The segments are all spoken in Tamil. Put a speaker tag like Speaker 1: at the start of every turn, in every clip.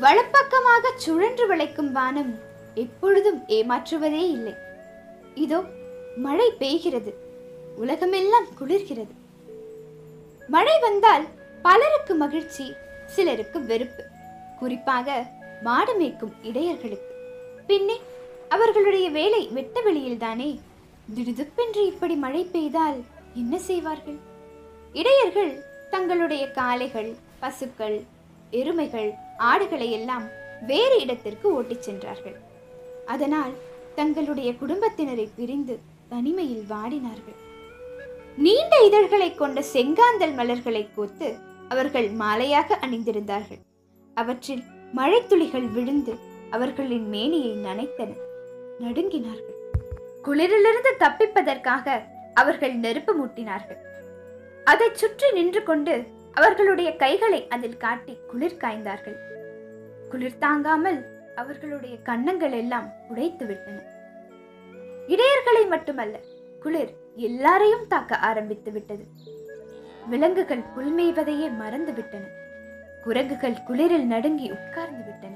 Speaker 1: வலப்பக்கமாக சுழன்று விளைக்கும் வானம் எப்பொழுதும் ஏமாற்றுவதே இல்லை. இதோ மழை பெய்கிறது. உலகமெல்லாம் குளிர்கிறது. மழை வந்தால் பலருக்கு மகிழ்ச்சி சிலருக்கு வெறுப்பு. குறிப்பாக மாடு மேய்க்கும் இடையர்களுக்கு. பின்னே அவர்களுடைய வேலை வெட்ட வெளியில்தானே? திடுதுப்பென்று இப்படி மழை பெய்தால் என்ன செய்வார்கள்? இடையர்கள் தங்களுடைய காளைகள் பசுக்கள் எருமைகள் ஆடுகளை எல்லாம் வேறு இடத்திற்கு ஓட்டிச் சென்றார்கள். அதனால் தங்களுடைய குடும்பத்தினரை பிரிந்து தனிமையில் வாடினார்கள். நீண்ட இதழ்களை கொண்ட செங்காந்தல் மலர்களை கோத்து அவர்கள் மாலையாக அணிந்திருந்தார்கள். அவற்றில் மழைத்துளிகள் விழுந்து அவர்களின் மேனியை நனைத்தன. நடுங்கினார்கள். குளிரிலிருந்து தப்பிப்பதற்காக அவர்கள் நெருப்பு மூட்டினார்கள். அதைச் சுற்றி நின்று கொண்டு அவர்களுடைய கைகளை அதில் காட்டி குளிர் காய்ந்தார்கள். குளிர் தாங்காமல் அவர்களுடைய கன்னங்கள் எல்லாம் உடைத்து விட்டன. இடையர்களை மட்டுமல்ல குளிர் எல்லாரையும் தாக்க ஆரம்பித்து விட்டது. விலங்குகள் புல்மேய்வதையே மறந்து விட்டன. குரங்குகள் குளிரில் நடுங்கி உட்கார்ந்து விட்டன.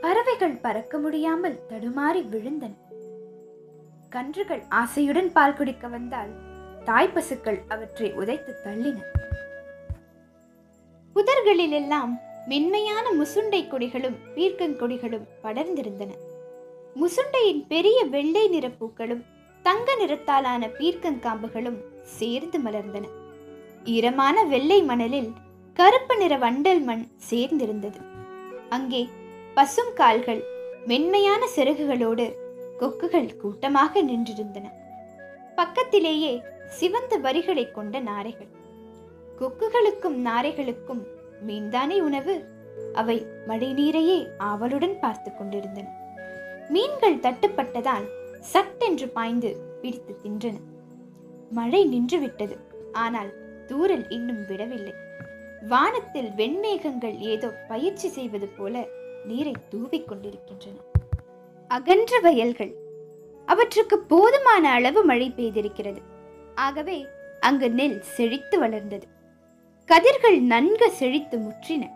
Speaker 1: பறவைகள் பறக்க முடியாமல் தடுமாறி விழுந்தன. கன்றுகள் ஆசையுடன் பால் குடிக்க வந்தால் தாய் பசுக்கள் அவற்றை உதைத்து தள்ளின. புதர்களிலெல்லாம் மென்மையான முசுண்டை கொடிகளும் பீர்க்கங்கொடிகளும் படர்ந்திருந்தன. முசுண்டையின் பெரிய வெள்ளை நிற பூக்களும் தங்க நிறத்தாலான பீர்க்கங்காம்புகளும் சேர்ந்து மலர்ந்தன. ஈரமான வெள்ளை மணலில் கருப்பு நிற வண்டல் மண் சேர்ந்திருந்தது. அங்கே பசும் கால்கள் மென்மையான சிறகுகளோடு கொக்குகள் கூட்டமாக நின்றிருந்தன. பக்கத்திலேயே சிவந்த வரிகளை கொண்ட நாரைகள். கொக்குகளுக்கும் நாரைகளுக்கும் மீன்தானே உணவு? அவை மழை நீரையே ஆவலுடன் பார்த்து கொண்டிருந்தன. மீன்கள் தட்டுப்பட்டதால் சட்டென்று பாய்ந்து பிடித்து தின்றன. மழை நின்றுவிட்டது. ஆனால் தூரல் இன்னும் விடவில்லை. வானத்தில் வெண்மேகங்கள் ஏதோ பயிற்சி செய்வது போல நீரை தூவிக் கொண்டிருக்கின்றன. அகன்ற வயல்கள். அவற்றுக்கு போதுமான அளவு மழை பெய்திருக்கிறது. ஆகவே அங்கு நெல் செழித்து வளர்ந்தது. கதிர்கள் நன்கு செழித்து முற்றின.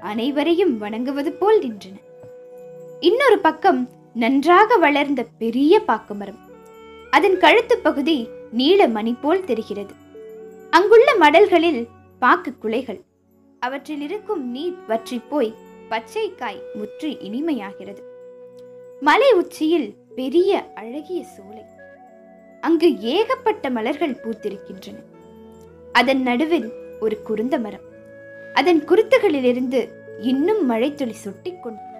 Speaker 1: அனைவரையும் வணங்குவது போல் நின்றன. இன்னொரு பக்கம் நன்றாக வளர்ந்த பெரிய பாக்குமரம். அதன் கழுத்து பகுதி நீல மணி போல் தெரிகிறது. அங்குள்ள மடல்களில் பாக்கு குலைகள். அவற்றில் இருக்கும் நீர் வற்றிப் போய் பச்சை காய் முற்றி இனிமையாகிறது. மலை உச்சியில் பெரிய அழகிய சோலை. அங்கு ஏகப்பட்ட மலர்கள் பூத்திருக்கின்றன. அதன் நடுவில் ஒரு குருந்த மரம். அதன் குருத்துகளிலிருந்து இன்னும் மழைத்துளி சுட்டிக்கொண்டு